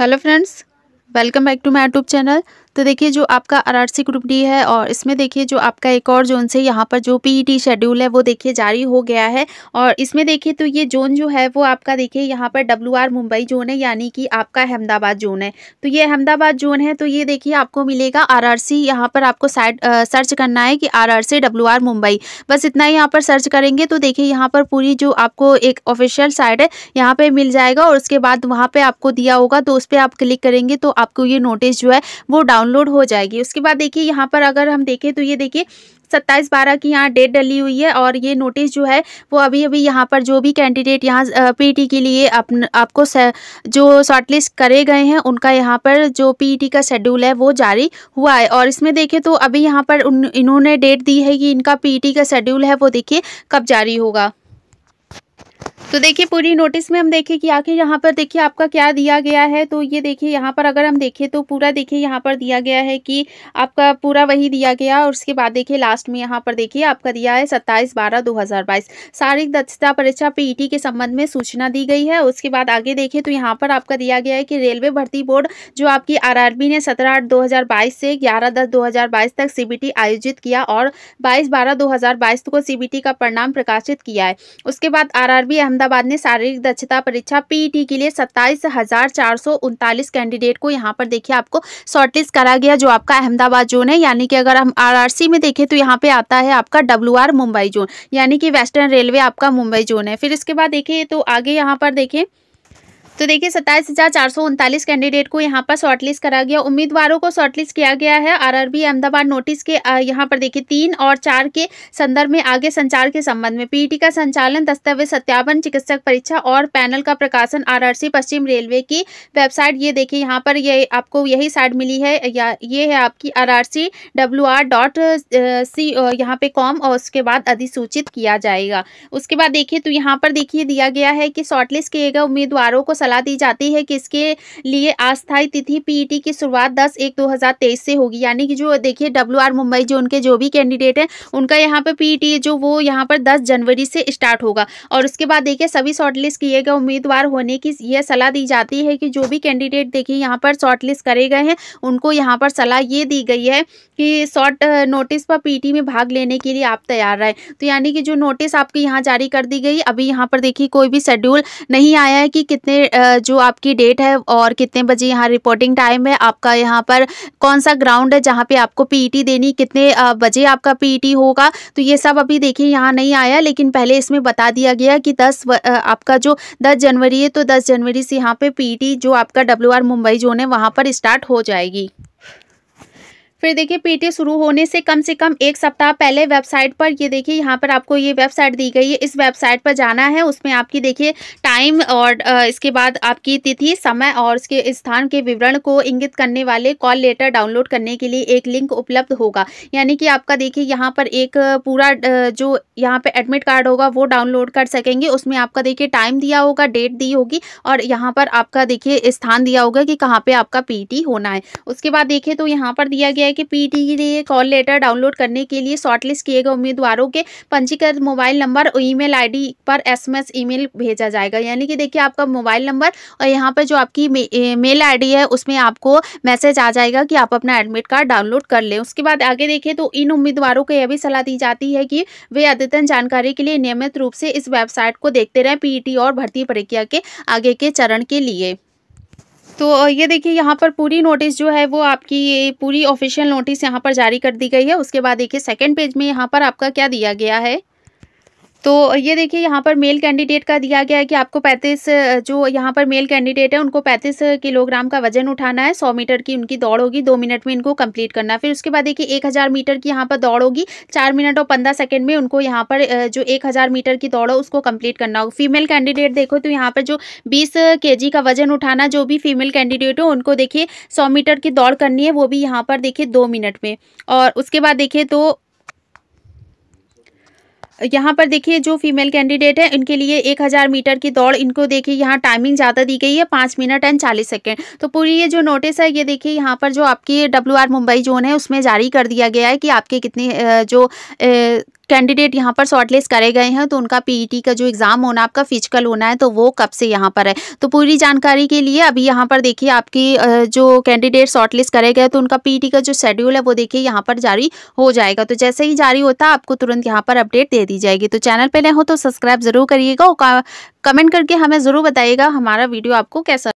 Hello friends, welcome back to my YouTube channel. तो देखिए जो आपका आर ग्रुप डी है और इसमें देखिए जो आपका एक और जोन से यहाँ पर जो पीईटी शेड्यूल e है वो देखिए जारी हो गया है और इसमें देखिए तो ये जोन जो है वो आपका देखिए यहाँ पर डब्ल्यू मुंबई जोन है यानी कि आपका अहमदाबाद जोन है तो ये अहमदाबाद जोन है तो ये देखिए आपको मिलेगा आर आर यहाँ पर आपको साइड सर्च करना है कि आर आर मुंबई बस इतना ही यहाँ पर सर्च करेंगे तो देखिए यहाँ पर पूरी जो आपको एक ऑफिशियल साइट है यहाँ पर मिल जाएगा और उसके बाद वहाँ पर आपको दिया होगा तो उस पर आप क्लिक करेंगे तो आपको ये नोटिस जो है वो डाउन डाउनलोड हो जाएगी उसके बाद देखिए यहाँ पर अगर हम देखें तो ये देखिए सत्ताईस बारह की यहाँ डेट डली हुई है और ये नोटिस जो है वो अभी अभी यहाँ पर जो भी कैंडिडेट यहाँ पीटी के लिए अपन आपको जो शॉर्टलिस्ट करे गए हैं उनका यहाँ पर जो पीटी का शेड्यूल है वो जारी हुआ है और इसमें देखें तो अभी यहाँ पर उन, इन्होंने डेट दी है कि इनका पीटी का शेड्यूल है वो देखिए कब जारी होगा तो देखिए पूरी नोटिस में हम देखें कि आखिर यहाँ पर देखिए आपका क्या दिया गया है तो ये देखिए यहाँ पर अगर हम देखें तो पूरा देखिए यहाँ पर दिया गया है कि आपका पूरा वही दिया गया और उसके बाद देखिए लास्ट में यहाँ पर देखिए आपका दिया है सत्ताईस बारह दो हज़ार बाईस शारीरिक दक्षता परीक्षा पीईटी e के संबंध में सूचना दी गई है उसके बाद आगे देखें तो यहाँ पर आपका दिया गया है कि रेलवे भर्ती बोर्ड जो आपकी आर ने सत्रह आठ दो हज़ार बाईस से ग्यारह दस दो हज़ार बाईस तक सी आयोजित किया और बाईस बारह दो हज़ार बाईस को सी का परिणाम प्रकाशित किया है उसके बाद आर अहमदाबाद अहमदाबाद ने शारीरिक दक्षता परीक्षा पीईटी e के लिए सत्ताईस कैंडिडेट को यहाँ पर देखिए आपको शॉर्टलिस्ट करा गया जो आपका अहमदाबाद जोन है यानी कि अगर हम आरआरसी में देखें तो यहाँ पे आता है आपका डब्ल्यू मुंबई जोन यानी कि वेस्टर्न रेलवे आपका मुंबई जोन है फिर इसके बाद देखिए तो आगे यहाँ पर देखें तो देखिए सत्ताईस हजार चार सौ उनतालीस कैंडिडेट को यहाँ पर शॉर्टलिस्ट करा गया उम्मीदवारों को शॉर्टलिस्ट किया गया है आरआरबी अहमदाबाद नोटिस के यहाँ पर देखिए तीन और चार के संदर्भ में आगे संचार के संबंध में पीटी का संचालन दस्तावेज सत्यापन चिकित्सक परीक्षा और पैनल का प्रकाशन आर पश्चिम रेलवे की वेबसाइट ये देखिए यहाँ पर ये आपको यही साइड मिली है या ये है आपकी R R C W R dot C यहाँ पे कॉम और उसके बाद अधिसूचित किया जाएगा उसके बाद देखिए तो यहाँ पर देखिए दिया गया है कि शॉर्टलिस्ट किए गए उम्मीदवारों को सलाह दी जाती है कि इसके लिए अस्थायी तिथि पीईटी की शुरुआत 10 एक 2023 से होगी यानी कि जो देखिए डब्ल्यू आर मुंबई जो उनके जो भी कैंडिडेट हैं उनका यहाँ पर पीईटी जो वो यहाँ पर दस जनवरी से स्टार्ट होगा और उसके बाद देखिए सभी शॉर्टलिस्ट किए गए उम्मीदवार होने की यह सलाह दी जाती है कि जो भी कैंडिडेट देखिए यहाँ पर शॉर्टलिस्ट करे गए हैं उनको यहाँ पर सलाह ये दी गई है कि शॉर्ट नोटिस पर पीटी में भाग लेने के लिए आप तैयार रहे तो यानी कि जो नोटिस आपके यहाँ जारी कर दी गई अभी यहाँ पर देखिए कोई भी शेड्यूल नहीं आया है कि कितने जो आपकी डेट है और कितने बजे यहाँ रिपोर्टिंग टाइम है आपका यहाँ पर कौन सा ग्राउंड है जहाँ पे आपको पीईटी e देनी कितने बजे आपका पीईटी e होगा तो ये सब अभी देखिए यहाँ नहीं आया लेकिन पहले इसमें बता दिया गया कि दस आपका जो दस जनवरी है तो दस जनवरी से यहाँ पे पी e जो आपका डब्ल्यू मुंबई जोन है वहाँ पर स्टार्ट हो जाएगी फिर देखिए पीटी शुरू होने से कम से कम एक सप्ताह पहले वेबसाइट पर ये देखिए यहाँ पर आपको ये वेबसाइट दी गई है इस वेबसाइट पर जाना है उसमें आपकी देखिए टाइम और इसके बाद आपकी तिथि समय और उसके स्थान के विवरण को इंगित करने वाले कॉल लेटर डाउनलोड करने के लिए एक लिंक उपलब्ध होगा यानी कि आपका देखिए यहाँ पर एक पूरा जो यहाँ पर एडमिट कार्ड होगा वो डाउनलोड कर सकेंगे उसमें आपका देखिए टाइम दिया होगा डेट दी होगी और यहाँ पर आपका देखिए स्थान दिया होगा कि कहाँ पर आपका पी होना है उसके बाद देखिए तो यहाँ पर दिया गया है कि पीटी के लिए कॉल लेटर डाउनलोड करने के लिए शॉर्टलिस्ट किए गए उम्मीदवारों के पंजीकृत मोबाइल नंबर और ईमेल आईडी पर एसएमएस ईमेल भेजा जाएगा यानी कि देखिए आपका मोबाइल नंबर और यहाँ पर जो आपकी मेल आई है उसमें आपको मैसेज आ जाएगा कि आप अपना एडमिट कार्ड डाउनलोड कर लें उसके बाद आगे देखें तो इन उम्मीदवारों को यह भी सलाह दी जाती है कि वे अद्यतन जानकारी के लिए नियमित रूप से इस वेबसाइट को देखते रहें पीटी और भर्ती प्रक्रिया के आगे के चरण के लिए तो ये देखिए यहाँ पर पूरी नोटिस जो है वो आपकी ये पूरी ऑफिशियल नोटिस यहाँ पर जारी कर दी गई है उसके बाद देखिए सेकेंड पेज में यहाँ पर आपका क्या दिया गया है तो ये देखिए यहाँ पर मेल कैंडिडेट का दिया गया है कि आपको पैंतीस जो यहाँ पर मेल कैंडिडेट है उनको पैंतीस किलोग्राम का वजन उठाना है सौ मीटर की उनकी दौड़ होगी दो मिनट में इनको कंप्लीट करना है फिर उसके बाद देखिए एक हज़ार मीटर की यहाँ पर दौड़ होगी चार मिनट और पंद्रह सेकेंड में उनको यहाँ पर जो एक हज़ार मीटर की दौड़ हो उसको कम्प्लीट करना होगा फीमेल कैंडिडेट देखो तो यहाँ पर जो बीस के का वजन उठाना जो भी फीमेल कैंडिडेट हो उनको देखिए सौ मीटर की दौड़ करनी है वो भी यहाँ पर देखिए दो मिनट में और उसके बाद देखिए तो यहाँ पर देखिए जो फीमेल कैंडिडेट है इनके लिए एक हज़ार मीटर की दौड़ इनको देखिए यहाँ टाइमिंग ज़्यादा दी गई है पाँच मिनट एंड चालीस सेकेंड तो पूरी ये जो नोटिस है ये देखिए यहाँ पर जो आपकी डब्ल्यू मुंबई जोन है उसमें जारी कर दिया गया है कि आपके कितनी जो ए, कैंडिडेट यहाँ पर शॉर्टलिस्ट करे गए हैं तो उनका पीईटी e का जो एग्ज़ाम होना आपका फिजिकल होना है तो वो कब से यहाँ पर है तो पूरी जानकारी के लिए अभी यहाँ पर देखिए आपकी जो कैंडिडेट शॉर्टलिस्ट करे गए तो उनका पीईटी e का जो शेड्यूल है वो देखिए यहाँ पर जारी हो जाएगा तो जैसे ही जारी होता है आपको तुरंत यहाँ पर अपडेट दे दी जाएगी तो चैनल पर ले हो तो सब्सक्राइब ज़रूर करिएगा कमेंट करके हमें ज़रूर बताइएगा हमारा वीडियो आपको कैसा